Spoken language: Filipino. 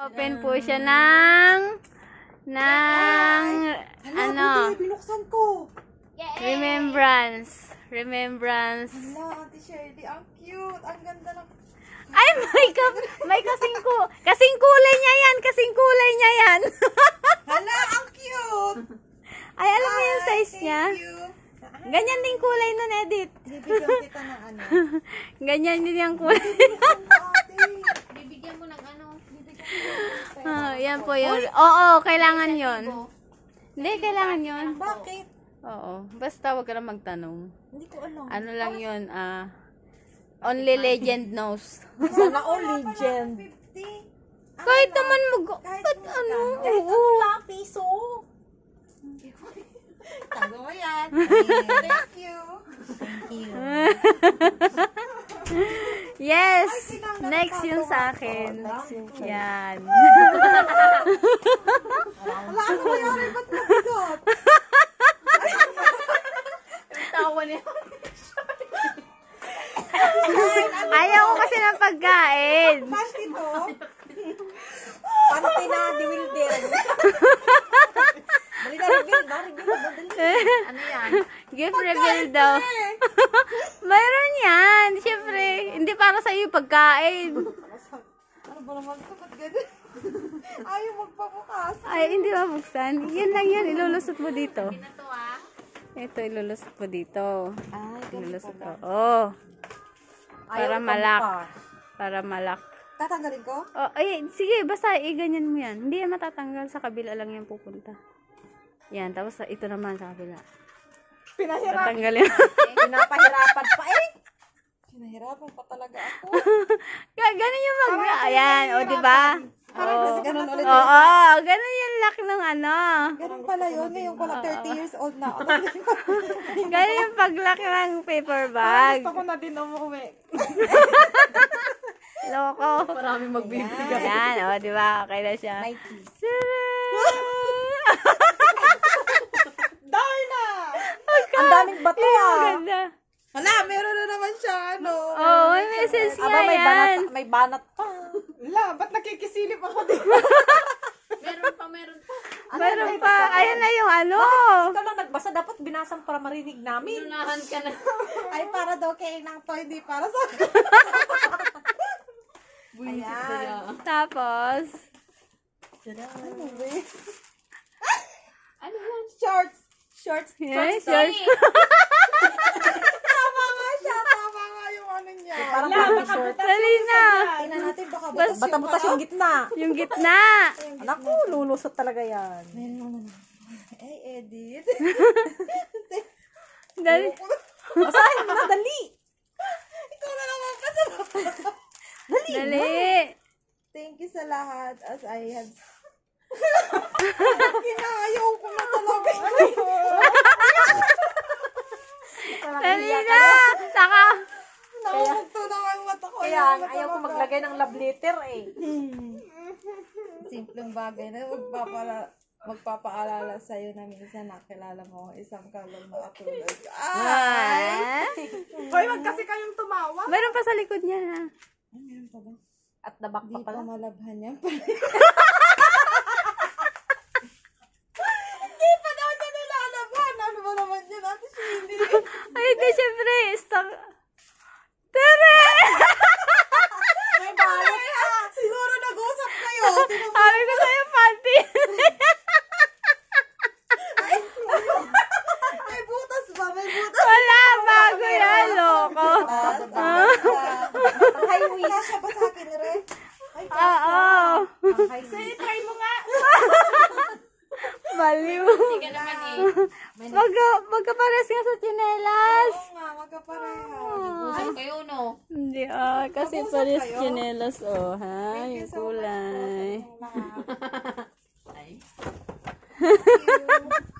Open po siya ng ng ano binuksan ko. remembrance remembrance Hala, Ate Shirley, ang cute. Ang ganda ng... ay may ka, may kasing ku kasing kulay niya yan kasing kulay niya yan Hala, ang cute. ay alam mo yung size niya you. ganyan din kulay nun Edith Bibigyan kita ng ano. ganyan din yung kulay Ate. Bibigyan mo ng ano. Ah, yan po yun oo kailangan yun hindi kailangan yun Bakit? oo basta wag ka na magtanong Hindi ko alam. ano lang yun ah only legend knows Sana all legend. 50. kahit naman mag Kahit ano Kahit ano piso. Tago mo yan. Thank you. Thank you. Yes! Next yun ito. sa akin. Next yun sa'yo. Yan. Wala ako mayari. Ba't nabigot? Tawa niya. Ayaw ko kasi ng pagkain. Panty to. Panty na diwilder. Dali na, reveal na, reveal. Ano yan? Gift reveal daw. Mayroon yan. Siyempre, hindi para sa iyo pagkain. Ano ba naman ito? Ba't ganun? Ayaw magpabukas. Ay, hindi mabuksan. Yan lang yan. Ilulusot mo dito. Ito to ah. Ito, ilulusot mo dito. Ay, Ilulusot. Oo. Para malak. Para malak. Tatanggalin ko? Oh, ay, sige, basta i-ganyan mo yan. Hindi yan matatanggal. Sa kabila lang yan pupunta. Yan, tapos sa- ito naman sa kabila. Pinahirapan. Tatanggalin. Pinapahirapan pa Sinahirapan pa talaga ako. ganun yung mag... Parang Ayan, o, di ba? Parang ganun ulit. Oo, ganun yung luck ng ano. Ganun pala yun. Ngayon ko lang 30 years old na. ako. ganun yung pag-luck ng paper bag. Parang gusto ko na din umuwi. Loko. Marami magbibigay. Ayan, o, oh, di ba? Okay na siya. 90s. Aba, may banat, may banat pa. Wala, ba't nakikisilip ako dito? Meron pa, meron pa. Meron pa. Ayan na yung ano. Ikaw lang nagbasa, dapat binasang para marinig namin. Inunahan ka na. Ay, para daw kay ng toy, di para sa... Buisit Ayan. Tapos, Ano ba? Ano yan? Shorts. Shorts. Shorts. short. Tama nga siya. Tama nga yung ano niya. Parang baby shorts. Dali na. Tingnan natin baka butas Bata-butas yung gitna. Yung gitna. Anak ko, lulusot talaga yan. Eh, Edith. Dali. Basahin mo na, dali. Ikaw na naman pa sa Dali. Thank you sa lahat as I have... Kinayaw ko na talaga. Dali na. Saka, Nakakagto na ang Kaya ayaw ko maglagay ng love letter eh. Simpleng bagay na magpapala magpapaalala sa iyo na minsan nakilala mo ang isang kalong na katulad. Ay! Hoy, wag kasi kayong tumawa. Meron pa sa likod niya na. Ay, meron pa ba? At nabak Di pa pa pala. malabhan yan. Hindi pa daw niya nilalabhan. Ano ba naman yun, Ate Shindy? Ay, hindi, syempre. Stock. Tere! May balik ah! Siguro nag-usap kayo. Tinang- Sabi ko sa'yo, panty. May butas ba? May butas. Wala, bago yan, loko. High waist. Kasha ba sa akin, Re? Ay, Oo. Waist. Try. Baliw. Hindi ka naman eh. Magka, magkapares nga sa tsinelas. Oo nga, magkapareha. Usap kayo no? Hindi, ah, kasi pares kayo? tsinelas, oh, ha? Yung kulay. Thank you.